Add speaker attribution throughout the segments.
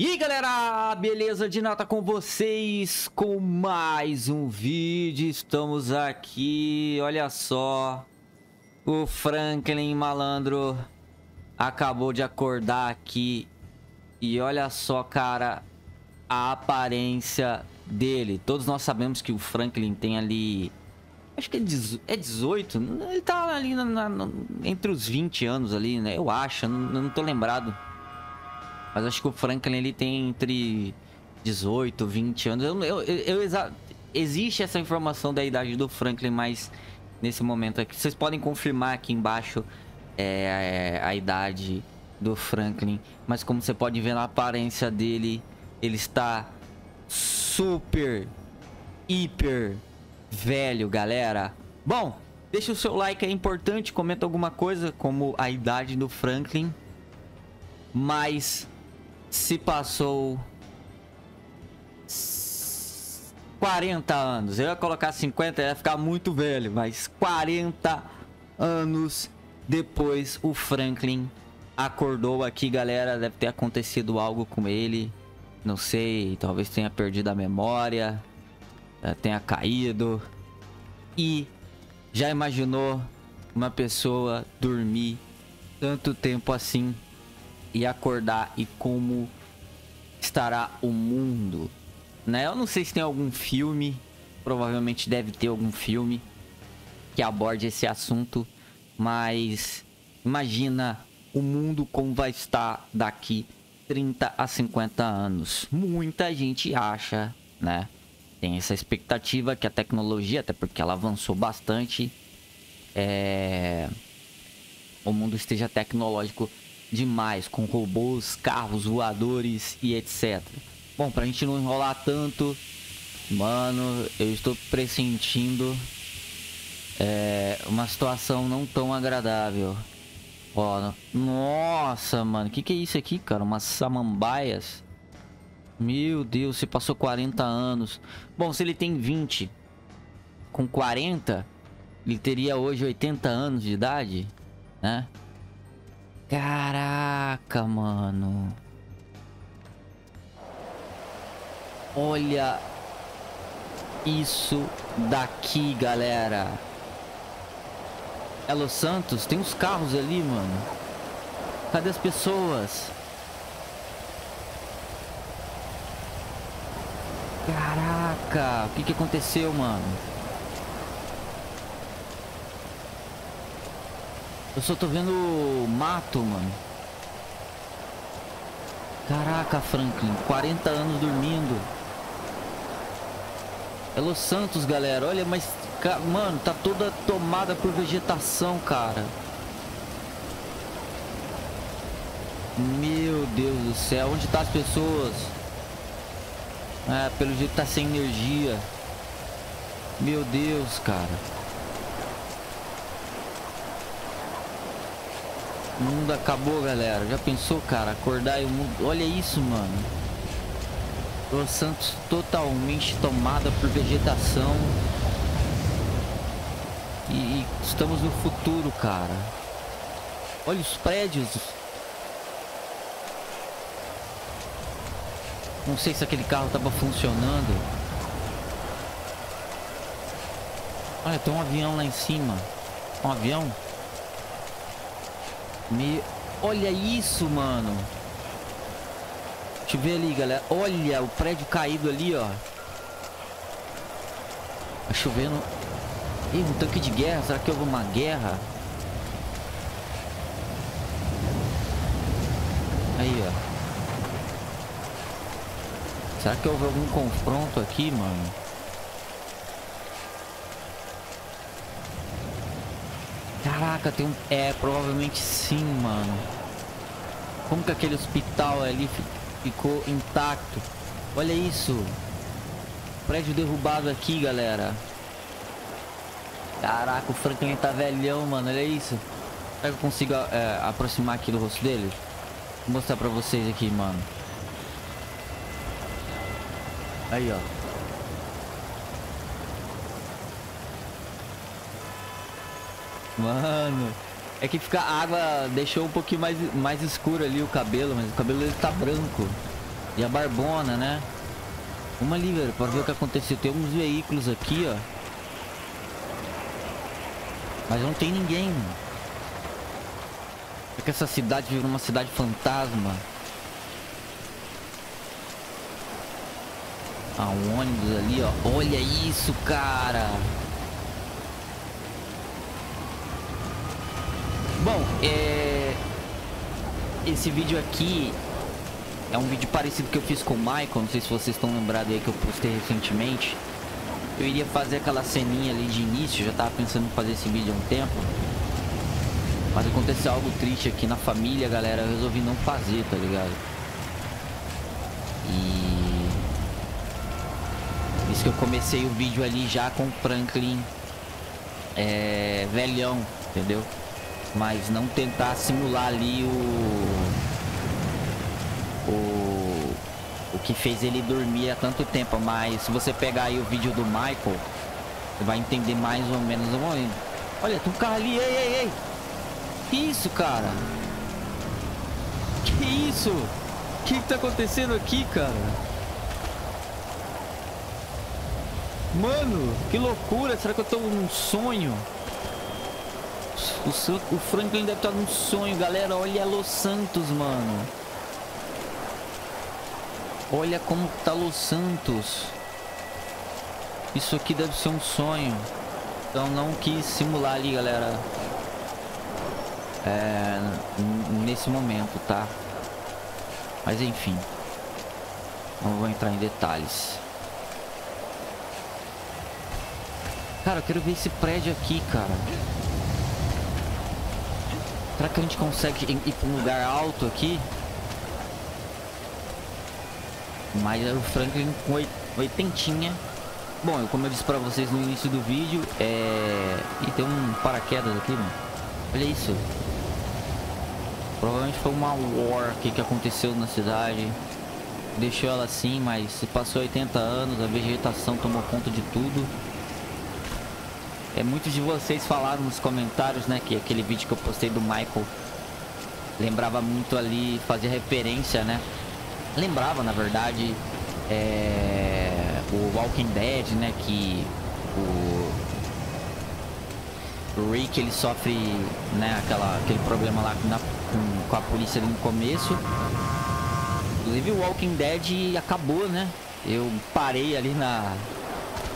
Speaker 1: E galera, beleza? De nota com vocês com mais um vídeo. Estamos aqui, olha só. O Franklin malandro acabou de acordar aqui. E olha só, cara, a aparência dele. Todos nós sabemos que o Franklin tem ali... Acho que é 18, é ele tá ali na, na, entre os 20 anos ali, né? Eu acho, não, não tô lembrado. Mas acho que o Franklin ele tem entre 18, 20 anos. Eu, eu, eu, Existe essa informação da idade do Franklin, mas nesse momento aqui. Vocês podem confirmar aqui embaixo é, a idade do Franklin. Mas como você pode ver na aparência dele, ele está super, hiper velho, galera. Bom, deixa o seu like, é importante. Comenta alguma coisa, como a idade do Franklin. Mas se passou 40 anos. Eu ia colocar 50, ia ficar muito velho, mas 40 anos depois o Franklin acordou aqui, galera. Deve ter acontecido algo com ele. Não sei, talvez tenha perdido a memória, eh, tenha caído. E já imaginou uma pessoa dormir tanto tempo assim e acordar e como estará o mundo, né? Eu não sei se tem algum filme, provavelmente deve ter algum filme que aborde esse assunto, mas imagina o mundo como vai estar daqui 30 a 50 anos. Muita gente acha, né? Tem essa expectativa que a tecnologia, até porque ela avançou bastante, é... o mundo esteja tecnológico demais com robôs, carros voadores e etc. Bom, pra gente não enrolar tanto, mano, eu estou pressentindo é, uma situação não tão agradável. Ó, nossa, mano, que que é isso aqui, cara? Umas samambaias. Meu Deus, você passou 40 anos. Bom, se ele tem 20, com 40, ele teria hoje 80 anos de idade, né? Caraca, mano. Olha isso daqui, galera. É Los Santos? Tem uns carros ali, mano. Cadê as pessoas? Caraca, o que, que aconteceu, mano? Eu só tô vendo mato, mano. Caraca, Franklin. 40 anos dormindo. É Los Santos, galera. Olha, mas... Mano, tá toda tomada por vegetação, cara. Meu Deus do céu. Onde tá as pessoas? É, pelo jeito tá sem energia. Meu Deus, cara. O mundo acabou, galera. Já pensou, cara? Acordar e o mundo... Olha isso, mano. Los Santos totalmente tomada por vegetação. E, e estamos no futuro, cara. Olha os prédios. Não sei se aquele carro tava funcionando. Olha, tem um avião lá em cima. Um avião? Me... Olha isso, mano. Deixa eu ver ali, galera. Olha o prédio caído ali, ó. Tá chovendo. Ih, um tanque de guerra. Será que houve uma guerra? Aí, ó. Será que houve algum confronto aqui, mano? Caraca, tem um... É, provavelmente sim, mano. Como que aquele hospital ali ficou intacto? Olha isso. Prédio derrubado aqui, galera. Caraca, o Franklin tá velhão, mano. Olha isso. Será que eu consigo é, aproximar aqui do rosto dele? Vou mostrar pra vocês aqui, mano. Aí, ó. Mano, é que fica a água deixou um pouquinho mais, mais escuro ali o cabelo, mas o cabelo dele tá branco. E a Barbona, né? Vamos ali, velho, para ver o que aconteceu. Tem uns veículos aqui, ó. Mas não tem ninguém, mano. É que essa cidade virou uma cidade fantasma. Ah, um ônibus ali, ó. Olha isso, cara. Bom, é... Esse vídeo aqui é um vídeo parecido que eu fiz com o Michael, não sei se vocês estão lembrados aí que eu postei recentemente. Eu iria fazer aquela ceninha ali de início, já tava pensando em fazer esse vídeo há um tempo. Mas aconteceu algo triste aqui na família, galera, eu resolvi não fazer, tá ligado? E... Isso que eu comecei o vídeo ali já com o Franklin é, velhão, entendeu? Mas não tentar simular ali o o, o que fez ele dormir há tanto tempo. Mas se você pegar aí o vídeo do Michael, você vai entender mais ou menos. Olha, tem um carro ali, ei, ei, ei. Que isso, cara? Que isso? O que, que tá acontecendo aqui, cara? Mano, que loucura. Será que eu tô num sonho? O, o Franklin deve estar num sonho, galera. Olha Los Santos, mano. Olha como tá Los Santos. Isso aqui deve ser um sonho. Então não quis simular ali, galera. É, nesse momento, tá? Mas enfim. Não vou entrar em detalhes. Cara, eu quero ver esse prédio aqui, cara. Será que a gente consegue ir para um lugar alto aqui? Mas o Franklin com oitentinha. Bom, como eu disse pra vocês no início do vídeo, é... E tem um paraquedas aqui, mano. Olha isso. Provavelmente foi uma war que, que aconteceu na cidade. Deixou ela assim, mas se passou 80 anos, a vegetação tomou conta de tudo. É, muitos de vocês falaram nos comentários, né, que aquele vídeo que eu postei do Michael lembrava muito ali, fazia referência, né, lembrava, na verdade, é, o Walking Dead, né? Que o, Rick ele sofre, né? Aquela, aquele problema lá na, com, com a polícia no começo. Inclusive o Walking Dead acabou, né? Eu parei ali na...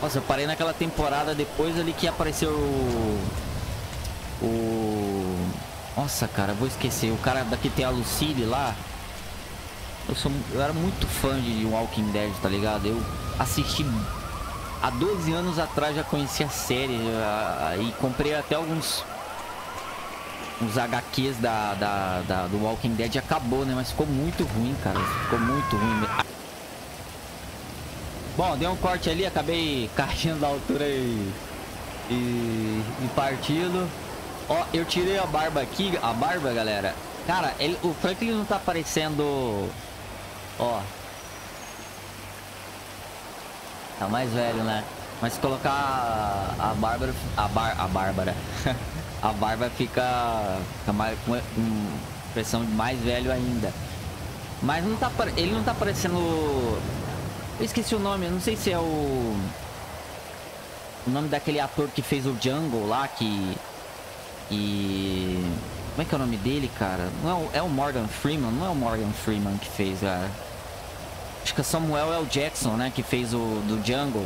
Speaker 1: Nossa, eu parei naquela temporada depois ali que apareceu o... O... Nossa, cara, vou esquecer. O cara daqui tem a Lucille lá. Eu, sou, eu era muito fã de Walking Dead, tá ligado? Eu assisti há 12 anos atrás, já conheci a série e comprei até alguns uns HQs da, da, da, do Walking Dead acabou, né? Mas ficou muito ruim, cara. Ficou muito ruim. Bom, deu um corte ali, acabei caindo da altura e, e, e partindo. Ó, eu tirei a barba aqui, a barba, galera. Cara, ele, o Franklin não tá parecendo Ó. Tá mais velho, né? Mas se colocar a, a Bárbara... A, bar, a Bárbara... a Bárbara fica, fica mais, com impressão de mais velho ainda. Mas não tá... Ele não tá parecendo... Eu esqueci o nome, não sei se é o... O nome daquele ator que fez o Jungle lá, que... E... Como é que é o nome dele, cara? Não é o, é o Morgan Freeman? Não é o Morgan Freeman que fez, cara. Acho que é Samuel L. Jackson, né? Que fez o do Jungle.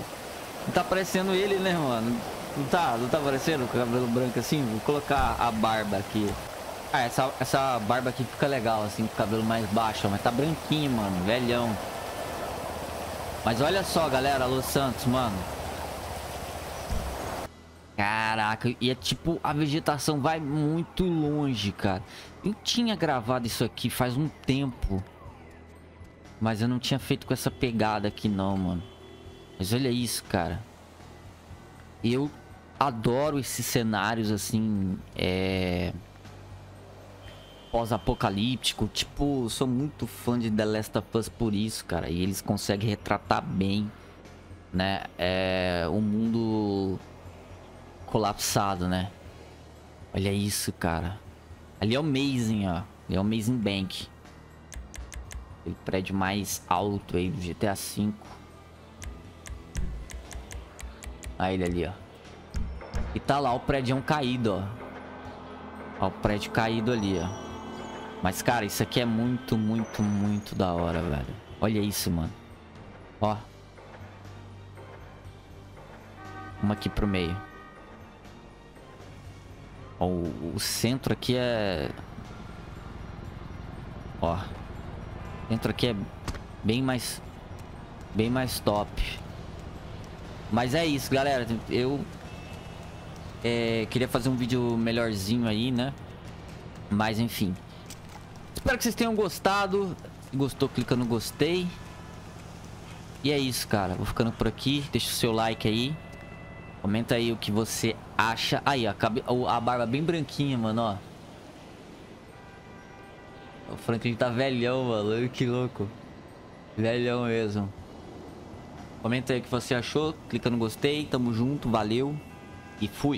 Speaker 1: Tá parecendo ele, né, mano? Não tá, não tá parecendo com o cabelo branco assim? Vou colocar a barba aqui. Ah, essa, essa barba aqui fica legal, assim, com o cabelo mais baixo. Mas tá branquinho, mano. Velhão. Mas olha só, galera. Los Santos, mano. Caraca, e é tipo, a vegetação vai muito longe, cara. Eu tinha gravado isso aqui faz um tempo. Mas eu não tinha feito com essa pegada aqui não, mano. Mas olha isso, cara. Eu adoro esses cenários assim, é... Pós-apocalíptico. Tipo, sou muito fã de The Last of Us por isso, cara. E eles conseguem retratar bem, né? É... O mundo colapsado, né? Olha isso, cara. Ali é o Amazing, ó. Ali é o Amazing Bank. O prédio mais alto aí do GTA V. Aí ele ali, ó. E tá lá o prédio caído, ó. Ó, o prédio caído ali, ó. Mas, cara, isso aqui é muito, muito, muito da hora, velho. Olha isso, mano. Ó. Uma aqui pro meio. Ó, o, o centro aqui é... Ó. O centro aqui é bem mais... Bem mais top. Mas é isso, galera. Eu... É, queria fazer um vídeo melhorzinho aí, né? Mas, enfim. Espero que vocês tenham gostado. Gostou, clica no gostei. E é isso, cara. Vou ficando por aqui. Deixa o seu like aí. Comenta aí o que você acha. Aí, ó. A barba bem branquinha, mano, ó. O Franklin tá velhão, mano. Que louco. Velhão mesmo. Comenta aí o que você achou. Clica no gostei. Tamo junto. Valeu. E fui.